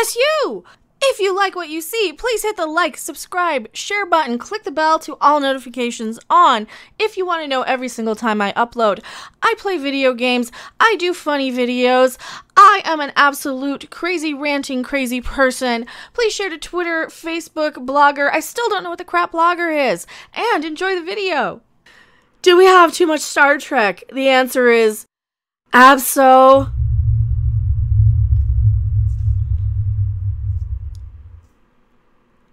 Yes, you! If you like what you see, please hit the like, subscribe, share button, click the bell to all notifications on if you want to know every single time I upload. I play video games, I do funny videos, I am an absolute crazy ranting crazy person. Please share to Twitter, Facebook, Blogger. I still don't know what the crap Blogger is. And enjoy the video. Do we have too much Star Trek? The answer is abso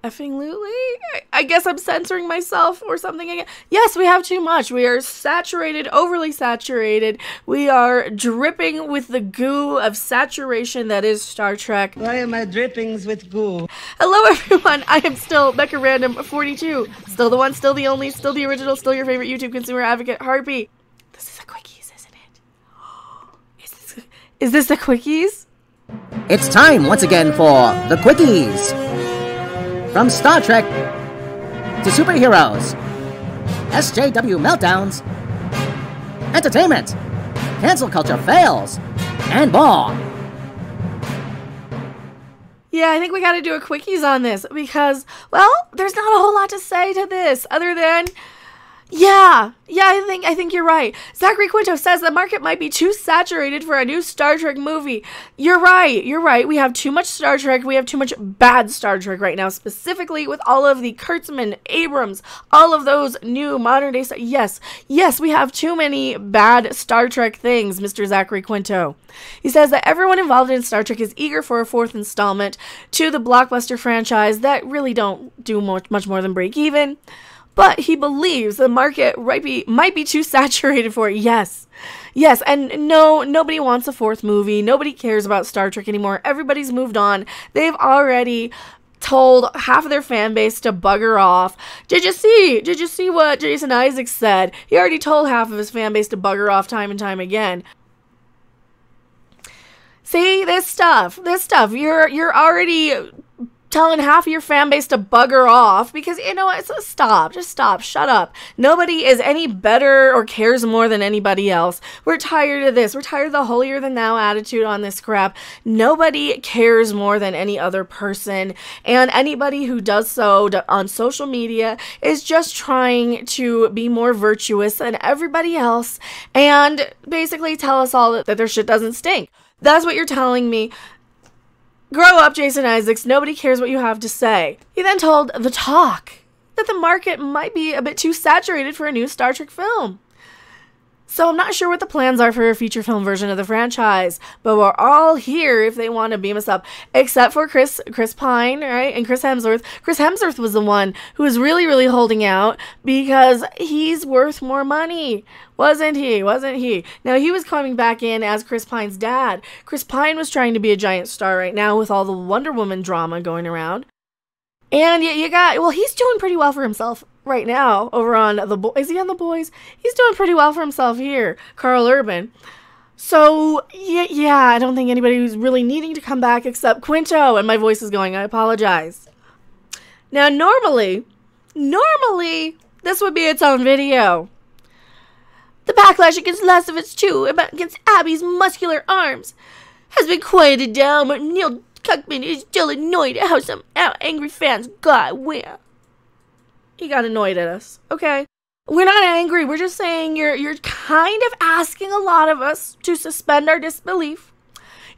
effing Luli. I guess I'm censoring myself or something again. Yes, we have too much. We are saturated, overly saturated. We are dripping with the goo of saturation that is Star Trek. Why am I drippings with goo? Hello, everyone. I am still Mecha Random 42. Still the one, still the only, still the original, still your favorite YouTube consumer advocate, Harpy. This is a quickies, isn't it? Is this, is this the quickies? It's time once again for the Quickies. From Star Trek to superheroes, SJW meltdowns, entertainment, cancel culture fails, and more. Yeah, I think we gotta do a quickies on this because, well, there's not a whole lot to say to this other than yeah, yeah, I think I think you're right. Zachary Quinto says the market might be too saturated for a new Star Trek movie. You're right. You're right. We have too much Star Trek. We have too much bad Star Trek right now, specifically with all of the Kurtzman, Abrams, all of those new modern day. Star- yes, yes, we have too many bad Star Trek things, Mr. Zachary Quinto. He says that everyone involved in Star Trek is eager for a fourth installment to the blockbuster franchise that really don't do much, much more than break even but he believes the market might be might be too saturated for it. Yes. Yes, and no, nobody wants a fourth movie. Nobody cares about Star Trek anymore. Everybody's moved on. They've already told half of their fan base to bugger off. Did you see? Did you see what Jason Isaacs said? He already told half of his fan base to bugger off time and time again. See this stuff. This stuff. You're you're already telling half of your fan base to bugger off because you know what? So stop, just stop, shut up. Nobody is any better or cares more than anybody else. We're tired of this. We're tired of the holier than thou attitude on this crap. Nobody cares more than any other person, and anybody who does so on social media is just trying to be more virtuous than everybody else and basically tell us all that, that their shit doesn't stink. That's what you're telling me. Grow up, Jason Isaacs. Nobody cares what you have to say. He then told The Talk that the market might be a bit too saturated for a new Star Trek film. So I'm not sure what the plans are for a feature film version of the franchise, but we're all here if they want to beam us up, except for Chris Chris Pine, right? And Chris Hemsworth. Chris Hemsworth was the one who was really really holding out because he's worth more money. Wasn't he? Wasn't he? Now he was coming back in as Chris Pine's dad. Chris Pine was trying to be a giant star right now with all the Wonder Woman drama going around. And you, you got well, he's doing pretty well for himself right now over on the boys. Is he on the boys? He's doing pretty well for himself here, Karl Urban. So yeah, yeah, I don't think anybody who's really needing to come back except Quinto. And my voice is going. I apologize. Now, normally, normally this would be its own video. The backlash against Last of Us 2 against Abby's muscular arms has been quieted down, but Neil Cuckman is still annoyed at how some angry fans got where he got annoyed at us. Okay. We're not angry. We're just saying you're you're kind of asking a lot of us to suspend our disbelief.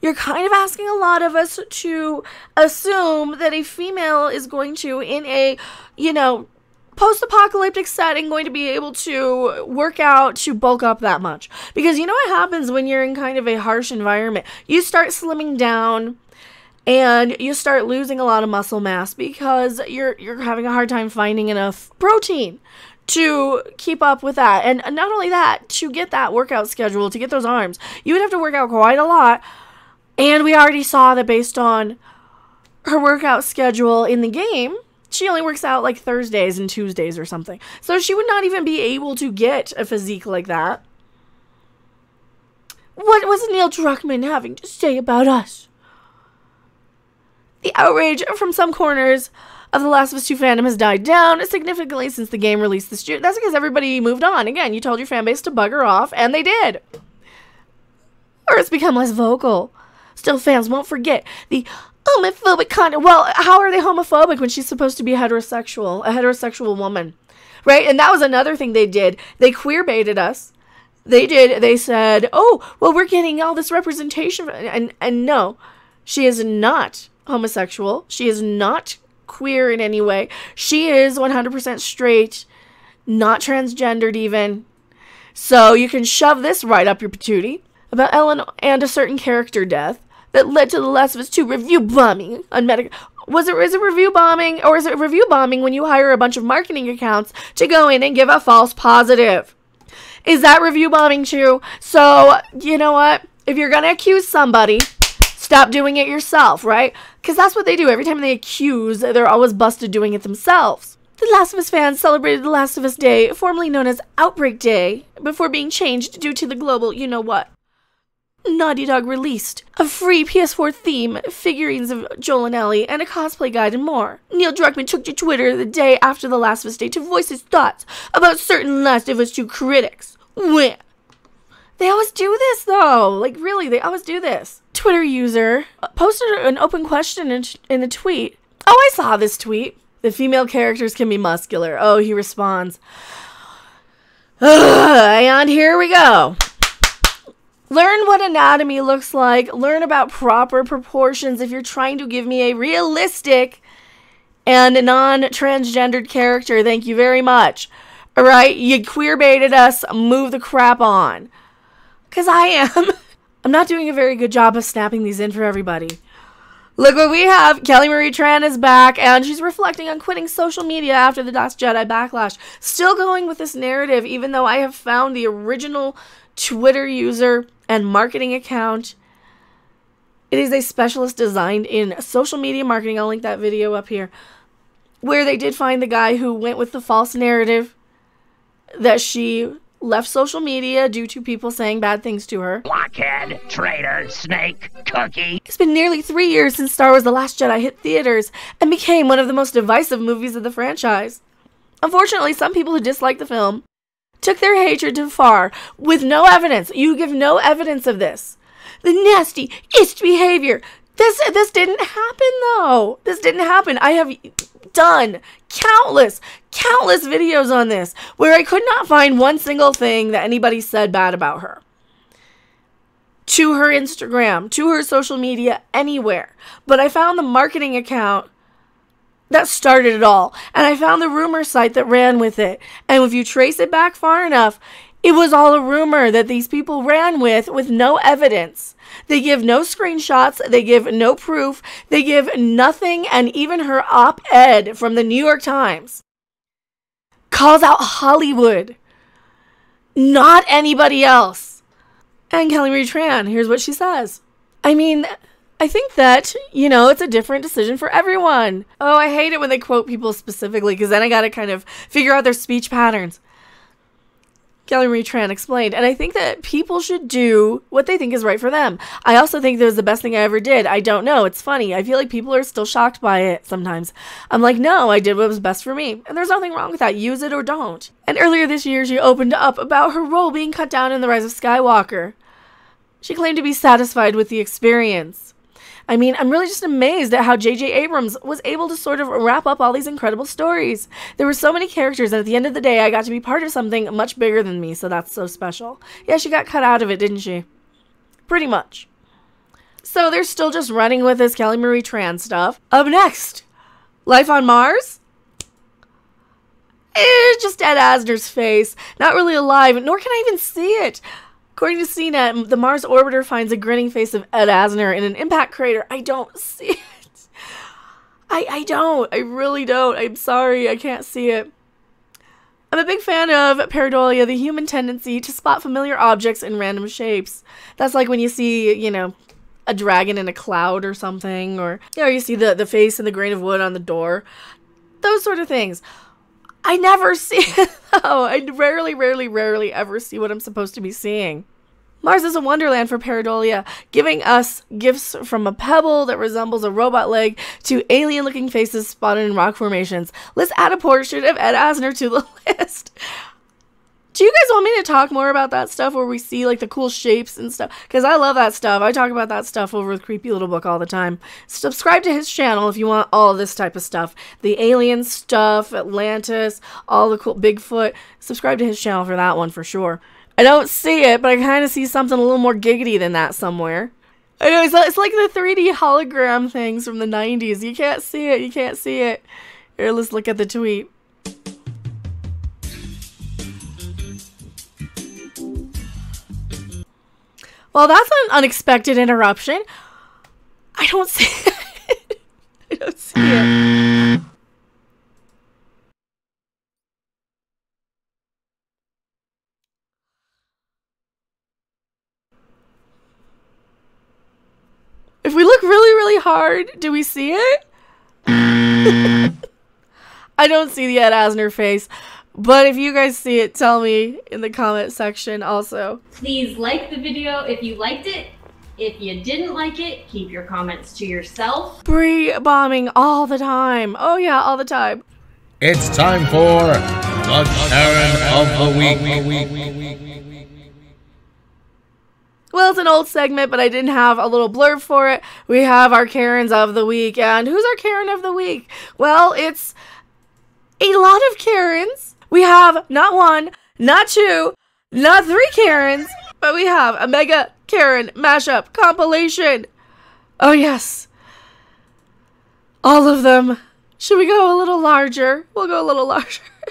You're kind of asking a lot of us to assume that a female is going to in a, you know, post-apocalyptic setting going to be able to work out to bulk up that much. Because you know what happens when you're in kind of a harsh environment? You start slimming down and you start losing a lot of muscle mass because you're you're having a hard time finding enough protein to keep up with that. And not only that, to get that workout schedule, to get those arms, you would have to work out quite a lot. And we already saw that based on her workout schedule in the game, she only works out like Thursdays and Tuesdays or something. So she would not even be able to get a physique like that. What was Neil Druckmann having to say about us? The outrage from some corners of The Last of Us 2 fandom has died down significantly since the game released this year. That's because everybody moved on. Again, you told your fan base to bugger off, and they did. Or it's become less vocal. Still, fans won't forget the homophobic content. Well, how are they homophobic when she's supposed to be heterosexual, a heterosexual woman? Right? And that was another thing they did. They queer baited us. They did. They said, "Oh, well, we're getting all this representation," and and no, she is not homosexual. She is not queer in any way. She is 100% straight, not transgendered even. So you can shove this right up your patootie about Ellen and a certain character death that led to The Last of Us 2 review bombing on Medic. Was it is it review bombing or is it review bombing when you hire a bunch of marketing accounts to go in and give a false positive? Is that review bombing too? So, you know what? If you're to accuse somebody, stop doing it yourself, right? Because that's what they do. Every time they accuse, they're always busted doing it themselves. The Last of Us fans celebrated The Last of Us Day, formerly known as Outbreak Day, before being changed due to the global you know what. Naughty Dog released a free PS4 theme, figurines of Joel and Ellie, and a cosplay guide and more. Neil Druckmann took to Twitter the day after The Last of Us Day to voice his thoughts about certain Last of Us 2 critics. Wham! They always do this though. Like really, they always do this. Twitter user posted an open question in, in a tweet. Oh, I saw this tweet. The female characters can be muscular. Oh, he responds. and here we go. Learn what anatomy looks like. Learn about proper proportions if you're trying to give me a realistic and non transgendered character. Thank you very much. All right, you queer baited us. Move the crap on. Because I am. I'm not doing a very good job of snapping these in for everybody. Look what we have. Kelly Marie Tran is back, and she's reflecting on quitting social media after the Last Jedi backlash. Still going with this narrative, even though I have found the original Twitter user and marketing account. It is a specialist designed in social media marketing. I'll link that video up here. Where they did find the guy who went with the false narrative that she left social media due to people saying bad things to her. Blockhead, traitor, snake, cookie. It's been nearly three years since Star Wars The Last Jedi hit theaters and became one of the most divisive movies of the franchise. Unfortunately, some people who disliked the film took their hatred too far with no evidence. You give no evidence of this. The nasty, ist behavior. This this didn't happen though. This didn't happen. I have done countless, countless videos on this where I could not find one single thing that anybody said bad about her. To her Instagram, to her social media, anywhere. But I found the marketing account that started it all. And I found the rumor site that ran with it. And if you trace it back far enough, it was all a rumor that these people ran with with no evidence. They give no screenshots, they give no proof, they give nothing, and even her op ed from the New York Times calls out Hollywood, not anybody else. And Kelly Marie Tran, here's what she says. I mean, I think that, you know, it's a different decision for everyone. Oh, I hate it when they quote people specifically because then I got to kind of figure out their speech patterns. Kelly Marie Tran explained. And I think that people should do what they think is right for them. I also think that was the best thing I ever did. I don't know. It's funny. I feel like people are still shocked by it sometimes. I'm like, no, I did what was best for me. And there's nothing wrong with that. Use it or don't. And earlier this year, she opened up about her role being cut down in The Rise of Skywalker. She claimed to be satisfied with the experience. I mean, I'm really just amazed at how J.J. Abrams was able to sort of wrap up all these incredible stories. There were so many characters, and at the end of the day, I got to be part of something much bigger than me, so that's so special. Yeah, she got cut out of it, didn't she? Pretty much. So they're still just running with this Kelly Marie Tran stuff. Up next, Life on Mars? It's just Ed Asner's face. Not really alive, nor can I even see it. According to CNET, the Mars orbiter finds a grinning face of Ed Asner in an impact crater. I don't see it. I, I don't. I really don't. I'm sorry. I can't see it. I'm a big fan of pareidolia, the human tendency to spot familiar objects in random shapes. That's like when you see, you know, a dragon in a cloud or something, or you know, you see the, the face and the grain of wood on the door. Those sort of things. I never see it though. Oh, I rarely, rarely, rarely ever see what I'm supposed to be seeing. Mars is a wonderland for pareidolia, giving us gifts from a pebble that resembles a robot leg to alien looking faces spotted in rock formations. Let's add a portrait of Ed Asner to the list. Do you guys want me to talk more about that stuff where we see like the cool shapes and stuff? Because I love that stuff. I talk about that stuff over with Creepy Little Book all the time. Subscribe to his channel if you want all this type of stuff. The alien stuff, Atlantis, all the cool Bigfoot. Subscribe to his channel for that one for sure. I don't see it, but I kind of see something a little more giggity than that somewhere. I know, it's, it's like the 3D hologram things from the 90s. You can't see it. You can't see it. Here, let's look at the tweet. Well, that's an unexpected interruption. I don't see it. I don't see it. If we look really, really hard, do we see it? I don't see the Ed Asner face. But if you guys see it, tell me in the comment section also. Please like the video if you liked it. If you didn't like it, keep your comments to yourself. Brie bombing all the time. Oh yeah, all the time. It's time for the Karen of the Week. Well, it's an old segment, but I didn't have a little blurb for it. We have our Karens of the week. And who's our Karen of the week? Well, it's a lot of Karens. We have not one, not two, not three Karens, but we have a mega Karen mashup compilation. Oh, yes. All of them. Should we go a little larger? We'll go a little larger.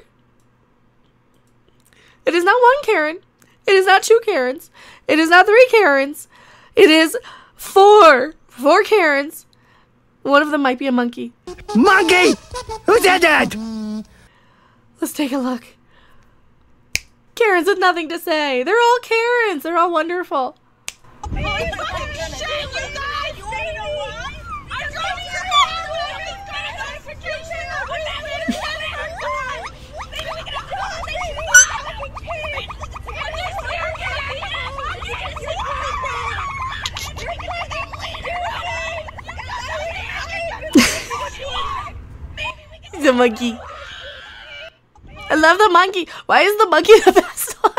it is not one Karen. It is not two Karens. It is not three Karens. It is four. Four Karens. One of them might be a monkey. Monkey! Who did that? Let's take a look. Karens with nothing to say. They're all Karens. They're all wonderful. The monkey. I love the monkey. Why is the monkey the best one?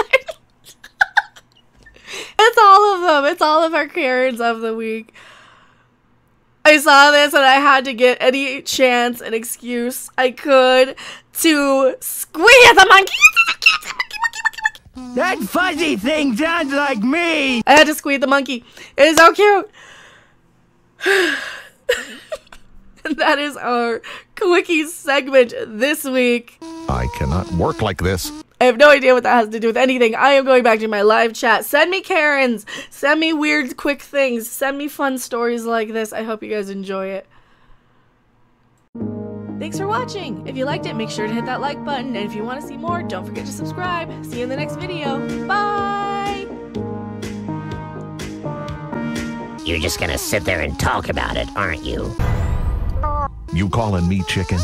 it's all of them. It's all of our Karens of the week. I saw this and I had to get any chance and excuse I could to squeeze the monkey. That fuzzy thing sounds like me! I had to squeeze the monkey. It is so cute. and that is our quickie segment this week. I cannot work like this. I have no idea what that has to do with anything. I am going back to my live chat. Send me Karens. Send me weird, quick things. Send me fun stories like this. I hope you guys enjoy it. Thanks for watching. If you liked it, make sure to hit that like button. And if you want to see more, don't forget to subscribe. See you in the next video. Bye! You're just gonna sit there and talk about it, aren't you? You calling me chicken?